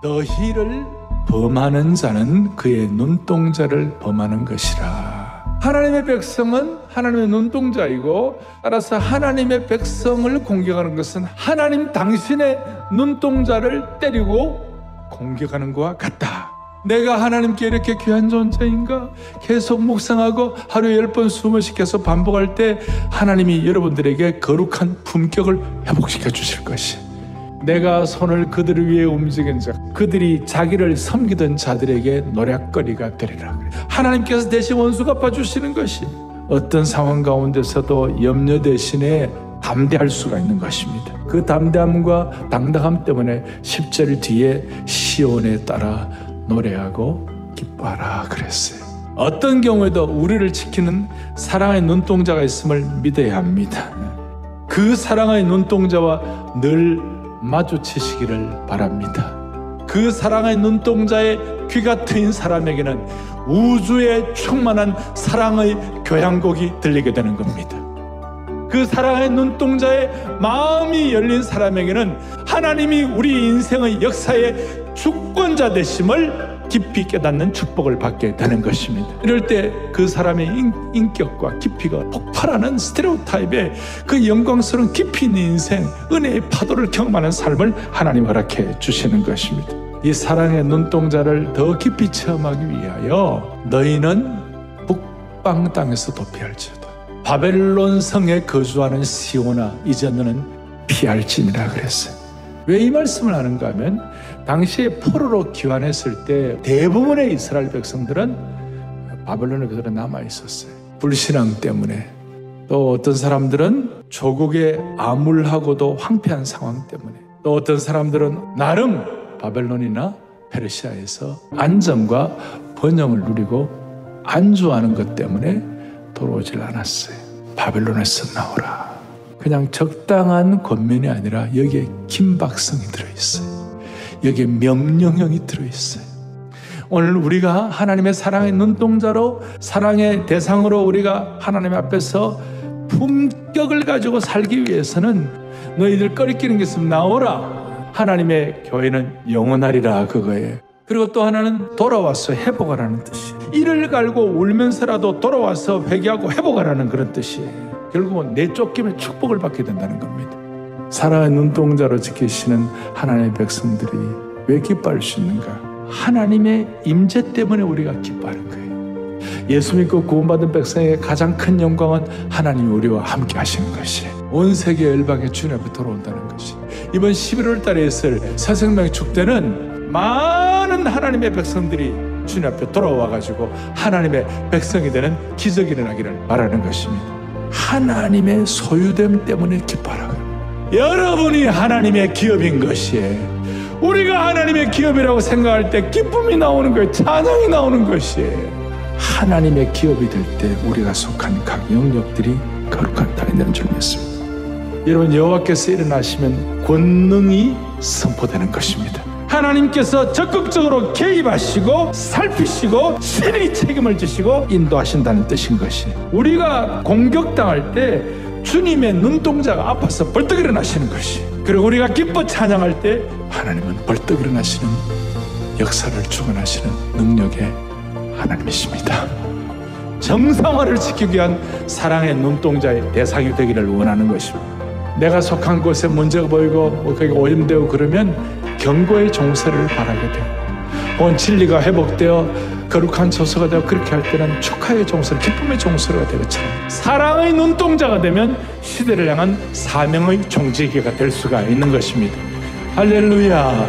너희를 범하는 자는 그의 눈동자를 범하는 것이라. 하나님의 백성은 하나님의 눈동자이고 따라서 하나님의 백성을 공격하는 것은 하나님 당신의 눈동자를 때리고 공격하는 것과 같다. 내가 하나님께 이렇게 귀한 존재인가? 계속 묵상하고 하루에 열 번, 씩 계속 반복할 때 하나님이 여러분들에게 거룩한 품격을 회복시켜 주실 것이. 내가 손을 그들을 위해 움직인 자, 그들이 자기를 섬기던 자들에게 노략거리가 되리라. 하나님께서 대신 원수 갚아주시는 것이 어떤 상황 가운데서도 염려 대신에 담대할 수가 있는 것입니다. 그 담대함과 당당함 때문에 10절 뒤에 시온에 따라 노래하고 기뻐하라 그랬어요. 어떤 경우에도 우리를 지키는 사랑의 눈동자가 있음을 믿어야 합니다. 그 사랑의 눈동자와 늘 마주치시기를 바랍니다. 그 사랑의 눈동자에 귀가 트인 사람에게는 우주에 충만한 사랑의 교향곡이 들리게 되는 겁니다. 그 사랑의 눈동자에 마음이 열린 사람에게는 하나님이 우리 인생의 역사의 주권자 되심을 깊이 깨닫는 축복을 받게 되는 것입니다. 이럴 때 그 사람의 인, 격과 깊이가 폭발하는 스테레오타입의 그 영광스러운 깊이 있는 인생, 은혜의 파도를 경험하는 삶을 하나님 허락해 주시는 것입니다. 이 사랑의 눈동자를 더 깊이 체험하기 위하여 너희는 북방 땅에서 도피할지어다. 바벨론 성에 거주하는 시오나 이제 너는 피할지니라 그랬어요. 왜 이 말씀을 하는가 하면 당시에 포로로 귀환했을 때 대부분의 이스라엘 백성들은 바벨론에 그대로 남아 있었어요. 불신앙 때문에 또 어떤 사람들은 조국에 암울하고도 황폐한 상황 때문에 또 어떤 사람들은 나름 바벨론이나 페르시아에서 안정과 번영을 누리고 안주하는 것 때문에 돌아오질 않았어요. 바벨론에서 나오라. 그냥 적당한 권면이 아니라 여기에 김박성이 들어있어요. 여기에 명령형이 들어있어요. 오늘 우리가 하나님의 사랑의 눈동자로 사랑의 대상으로 우리가 하나님 앞에서 품격을 가지고 살기 위해서는 너희들 꺼리끼는 게 있으면 나오라. 하나님의 교회는 영원하리라 그거예요. 그리고 또 하나는 돌아와서 회복하라는 뜻이에요. 이를 갈고 울면서라도 돌아와서 회개하고 회복하라는 그런 뜻이에요. 결국은 내 쫓김에 축복을 받게 된다는 겁니다. 사랑의 눈동자로 지키시는 하나님의 백성들이 왜 기뻐할 수 있는가? 하나님의 임재 때문에 우리가 기뻐하는 거예요. 예수 믿고 구원받은 백성의 가장 큰 영광은 하나님 우리와 함께 하시는 것이 온 세계 열방의 주님 앞에 돌아온다는 것이 이번 11월 달에 있을 새 생명의 축제는 많은 하나님의 백성들이 주님 앞에 돌아와 가지고 하나님의 백성이 되는 기적이 일어나기를 바라는 것입니다. 하나님의 소유됨 때문에 기뻐하라. 여러분이 하나님의 기업인 것이에요. 우리가 하나님의 기업이라고 생각할 때 기쁨이 나오는 거예요. 찬양이 나오는 것이에요. 하나님의 기업이 될 때 우리가 속한 각 영역들이 거룩한 땅이 되는 줄 믿습니다. 여러분 여호와께서 일어나시면 권능이 선포되는 것입니다. 하나님께서 적극적으로 개입하시고 살피시고 신의 책임을 지시고 인도하신다는 뜻인 것이 우리가 공격당할 때 주님의 눈동자가 아파서 벌떡 일어나시는 것이 그리고 우리가 기뻐 찬양할 때 하나님은 벌떡 일어나시는 역사를 주관하시는 능력의 하나님이십니다. 정상화를 지키기 위한 사랑의 눈동자의 대상이 되기를 원하는 것입니다. 내가 속한 곳에 문제가 보이고 뭐 거기 오염되고 그러면 경고의 종세를 바라게 혹 은 진리가 회복되어 거룩한 처소가 되어 그렇게 할 때는 축하의 종소리, 기쁨의 종소리가 되겠처럼 사랑의 눈동자가 되면 시대를 향한 사명의 종지기가 될 수가 있는 것입니다. 할렐루야.